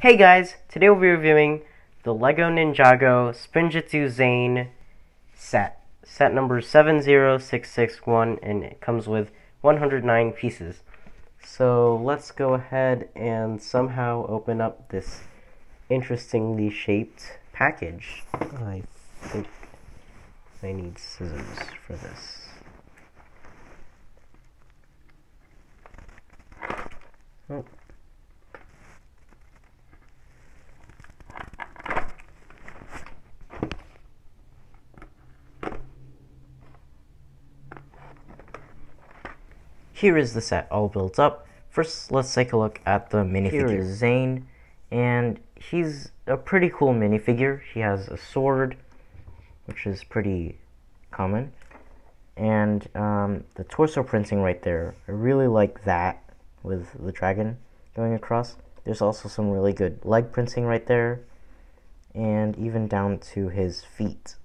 Hey guys, today we'll be reviewing the LEGO Ninjago Spinjitzu Zane set. Set number 70661 and it comes with 109 pieces. So let's go ahead and somehow open up this interestingly shaped package. I think I need scissors for this. Oh. Here is the set all built up. First, let's take a look at the minifigure. Here is Zane, and he's a pretty cool minifigure. He has a sword, which is pretty common, and um, the torso printing right there. I really like that with the dragon going across. There's also some really good leg printing right there, and even down to his feet.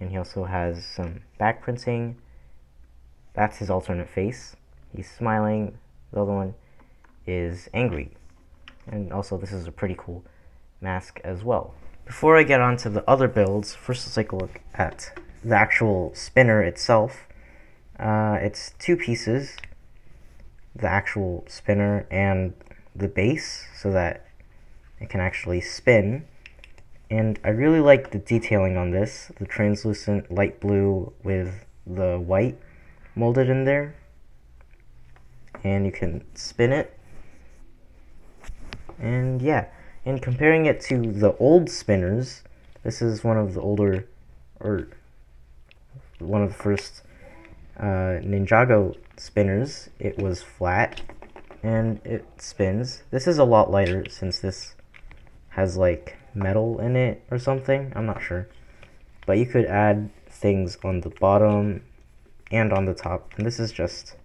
And he also has some back printing that's his alternate face. He's smiling. The other one is angry. And also, this is a pretty cool mask as well. Before I get on to the other builds, first let's take a look at the actual spinner itself. Uh, it's two pieces, the actual spinner and the base, so that it can actually spin. And I really like the detailing on this, the translucent light blue with the white molded in there. And you can spin it. And yeah and comparing it to the old spinners this is one of the older or one of the first uh, Ninjago spinners. It was flat and it spins. This is a lot lighter since this has like metal in it or something. I'm not sure. But you could add things on the bottom and on the top. And this is just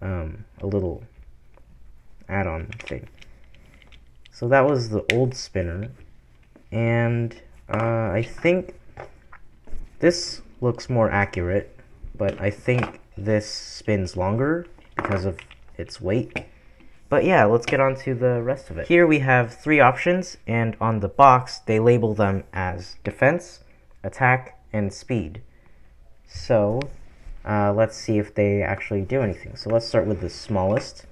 um, a little add-on thing. So that was the old spinner. And uh, I think this looks more accurate, but I think this spins longer because of its weight. But yeah, let's get on to the rest of it. Here we have three options, and on the box, they label them as defense, attack, and speed. So uh, let's see if they actually do anything. So let's start with the smallest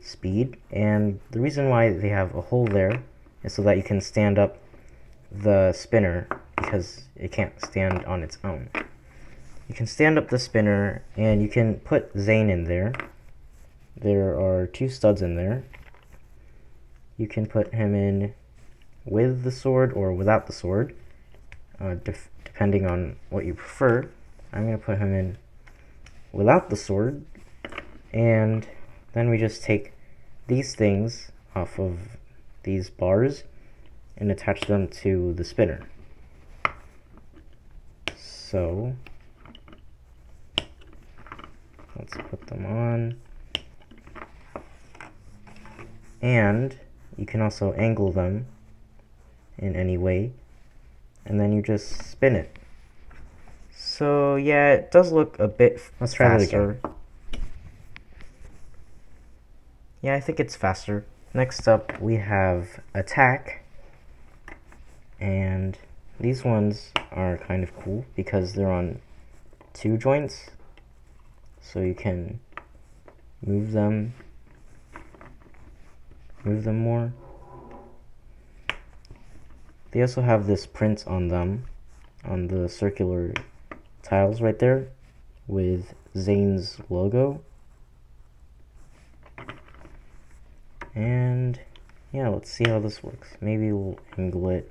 speed. And the reason why they have a hole there is so that you can stand up the spinner because it can't stand on its own. You can stand up the spinner and you can put Zane in there. There are two studs in there. You can put him in with the sword or without the sword, uh, depending on what you prefer. I'm going to put him in without the sword. And then we just take these things off of these bars and attach them to the spinner. So, let's put them on. And you can also angle them in any way. And then you just spin it. So yeah, it does look a bit Let's try faster. that again. Yeah, I think it's faster. Next up, we have attack. And these ones are kind of cool because they're on two joints. So you can move them, move them more. They also have this print on them, on the circular tiles right there with Zane's logo. And yeah, let's see how this works. Maybe we'll angle it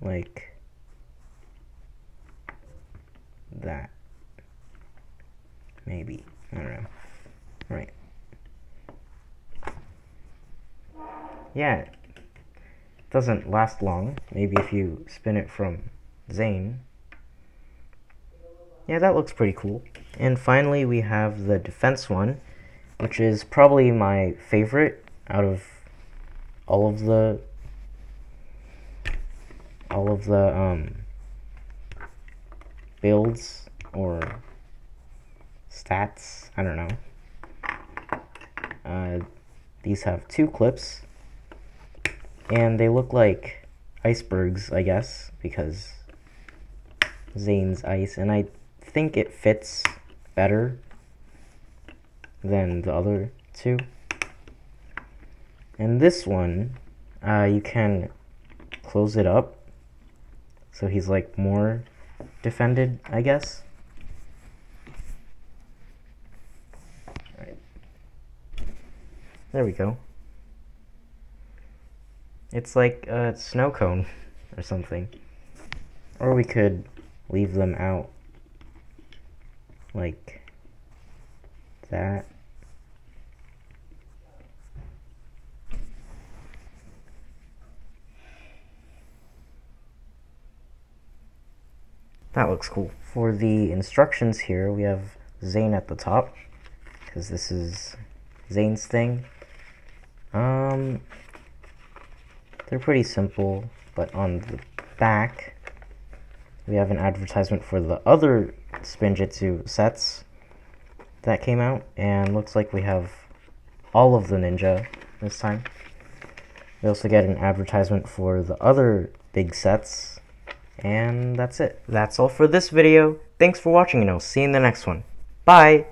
like that. Maybe. I don't know. Right. Yeah, it doesn't last long. Maybe if you spin it from Zane, yeah, that looks pretty cool. And finally, we have the defense one, which is probably my favorite out of all of the all of the um, builds or stats. I don't know. Uh, these have two clips, and they look like icebergs, I guess, because Zane's ice, and I think it fits better than the other two. And this one, uh, you can close it up, so he's like more defended, I guess. Right. There we go. It's like a snow cone or something. Or we could leave them out like that. That looks cool. For the instructions here, we have Zane at the top, because this is Zane's thing. Um, they're pretty simple, but on the back, we have an advertisement for the other Spinjitzu sets that came out, and looks like we have all of the ninja this time. We also get an advertisement for the other big sets, and that's it. That's all for this video. Thanks for watching, and I'll see you in the next one. Bye!